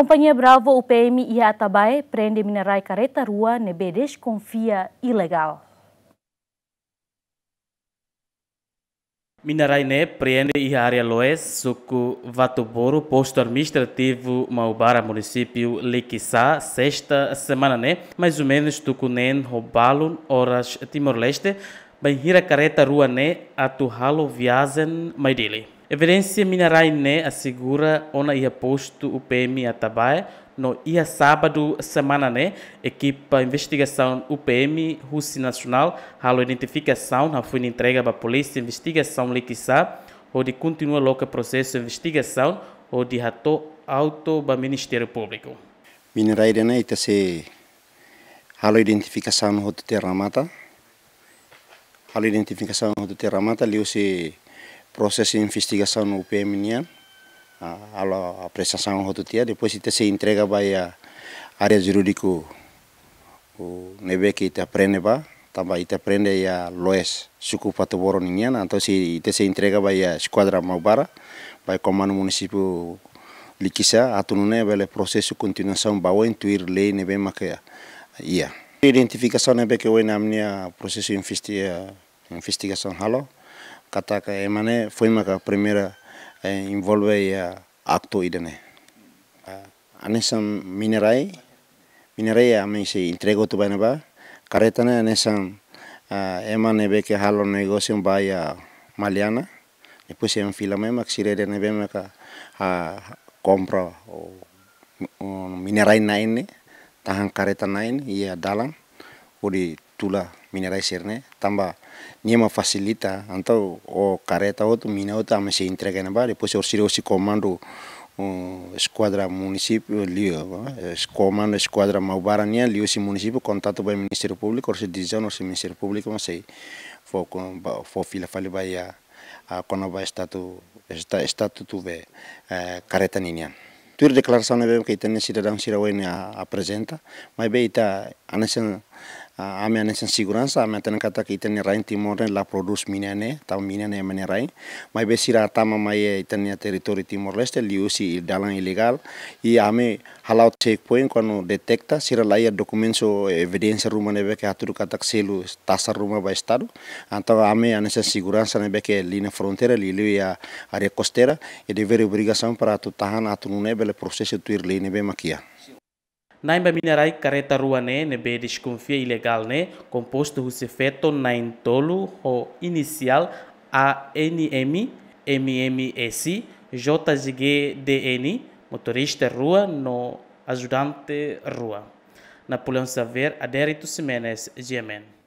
Companhia Bravo UPM e Atabai prende minerai careta rua nebe desconfia ilegal. Mineraine preende e área Loes, suco Vatoboro, posto administrativo Maubara, município Liquiçá, sexta semana, né? Mais ou menos tucunen roubalo, horas Timor-Leste, bem hira careta rua, né? Atuhalo viagem maidili. Evidência Mineraine assegura ona ia posto o PM Atabai, no ia sábado semana né equipa investigação UPM Rússia Nacional halo identificação ha foi entrega para polícia investigação liquidar onde continua o processo de investigação onde rato auto para Ministério Público. Minerai né ita se halo identificação no terra mata halo identificação no terra mata liu se processo de investigação no UPM nian a prestação rotutia depois ita se entrega vai a área o nebe que ita aprende ba tamba ita aprende ya loes suku patoboro ninyan então se ita se entrega vai a esquadra maubara vai comando município likisa atunune bele processo continuação bawa intuir lei nebe maka ia identificação nebe que o namnia processo investigação halo kata ka emane foi maka primeira envolve acto idene. Anesan minerai, minerai ame se entrego tu bana ba, karetana anesan ema nebe ke halo negosio baya maliana, depois em fila mesmo que sirene nebe me ka compra o minerai naine, tahan kareta nain ia dalam, odi tula minerai sirne, tamba niema facilita então o careta outro mina outra me se entrega na base depois o siro se comando o esquadra município ali comando esquadra Maubara nia ali o município contato o Ministério Público ou se dizer o Ministério Público mas sei for for fila fali vai a quando vai estatu estatuto be careta ninia. Tuir declaração é que tem cidadão sirawen apresenta, mas bem está anessa ame ane sen segurança ame tena kata ki tene rain timor la produce minane tau minane mane rain mai besira tama mai tene territorio timor leste liusi dalang ilegal e ame halau checkpoint quando detecta sira laia documento evidência ruma nebe que aturu kata selu tasa ruma ba estado então ame ane sen segurança nebe que linha fronteira li a área costeira e dever obrigação para tu tahan atunu nebe le processo tuir li nebe makia Naimba minerai careta rua ne nebe desconfia ilegal ne composto o feto nain tolo o inicial ANM MMS JGDN motorista rua no ajudante rua. Napoleão Saver, Adérito Ximenes, GMN.